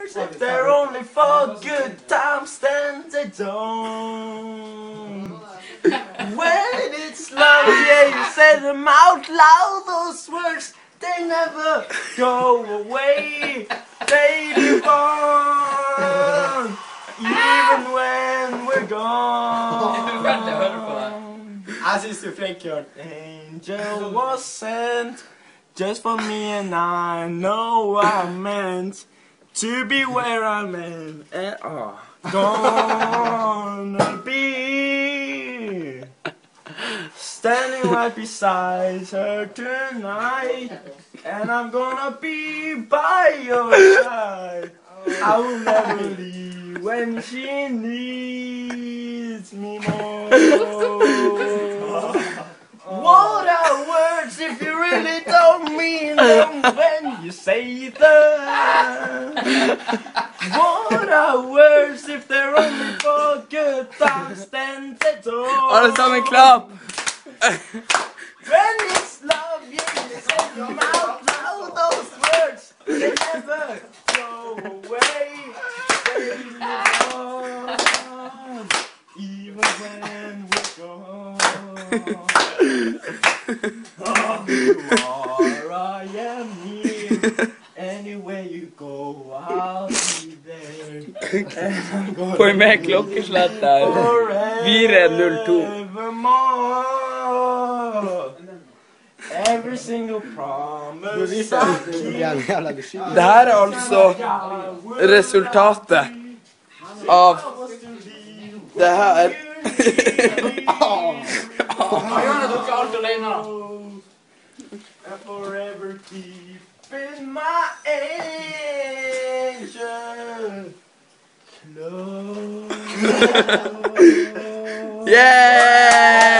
If they're only for good times, then they don't. When it's love, yeah, you say them out loud. Those words, they never go away. They live on, even when we're gone. Jeg syns du er flink, Jørn. Angel was sent just for me, and I know I meant to be where I'm in and are gonna be standing right beside her tonight, and I'm gonna be by your side. I will never leave when she needs me more. What are words if you really don't mean them you say them? What are words if they're only for good times then they don't? Alle sammen klapp! When it's love, you say them out loud, those words, they never go away. They live on, even when we're gone. Oh, you are, I am. Anywhere you go, I'll be there. Får med klokkeslett der. Fire, null, to. Forevermore. Every single promise Det her er altså resultatet av det her. Gjør dere er alt alene. Forever keeping my angel close. Yeah!